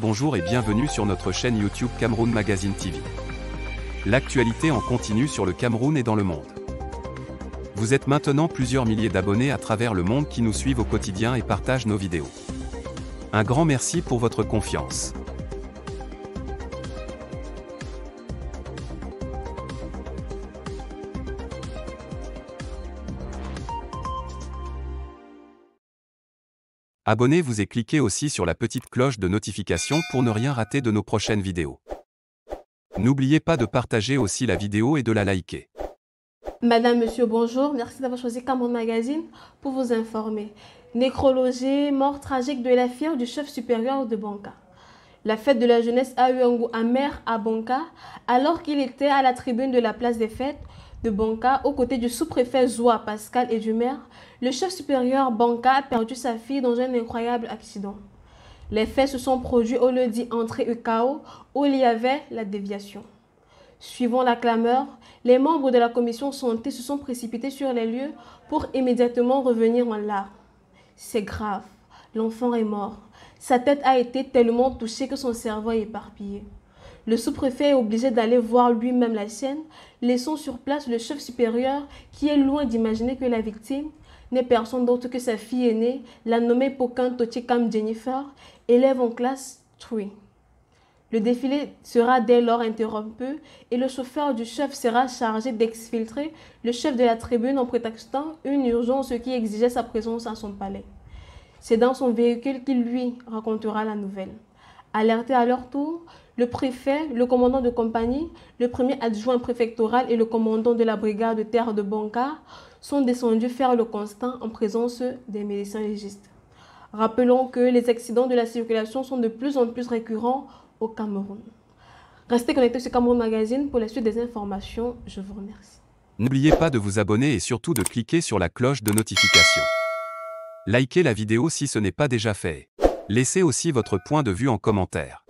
Bonjour et bienvenue sur notre chaîne YouTube Cameroun Magazine TV. L'actualité en continue sur le Cameroun et dans le monde. Vous êtes maintenant plusieurs milliers d'abonnés à travers le monde qui nous suivent au quotidien et partagent nos vidéos. Un grand merci pour votre confiance. Abonnez-vous et cliquez aussi sur la petite cloche de notification pour ne rien rater de nos prochaines vidéos. N'oubliez pas de partager aussi la vidéo et de la liker. Madame, Monsieur, bonjour. Merci d'avoir choisi Cameroun Magazine pour vous informer. Nécrologie, mort tragique de la fille du chef supérieur de Banca. La fête de la jeunesse a eu un goût amer à Banca alors qu'il était à la tribune de la place des fêtes de Banca, aux côtés du sous-préfet Zoua Pascal et du maire, le chef supérieur Banca a perdu sa fille dans un incroyable accident. Les faits se sont produits au lieu dit entrée au chaos où il y avait la déviation. Suivant la clameur, les membres de la commission santé se sont précipités sur les lieux pour immédiatement revenir en larmes. C'est grave, l'enfant est mort. Sa tête a été tellement touchée que son cerveau est éparpillé. Le sous-préfet est obligé d'aller voir lui-même la scène, laissant sur place le chef supérieur qui est loin d'imaginer que la victime n'est personne d'autre que sa fille aînée, la nommée Pokin Tochikam Jennifer, élève en classe 3. Le défilé sera dès lors interrompu et le chauffeur du chef sera chargé d'exfiltrer le chef de la tribune en prétextant une urgence qui exigeait sa présence à son palais. C'est dans son véhicule qu'il lui racontera la nouvelle. Alerté à leur tour, le préfet, le commandant de compagnie, le premier adjoint préfectoral et le commandant de la brigade de terre de Banca sont descendus faire le constat en présence des médecins légistes. Rappelons que les accidents de la circulation sont de plus en plus récurrents au Cameroun. Restez connectés sur Cameroun Magazine pour la suite des informations. Je vous remercie. N'oubliez pas de vous abonner et surtout de cliquer sur la cloche de notification. Likez la vidéo si ce n'est pas déjà fait. Laissez aussi votre point de vue en commentaire.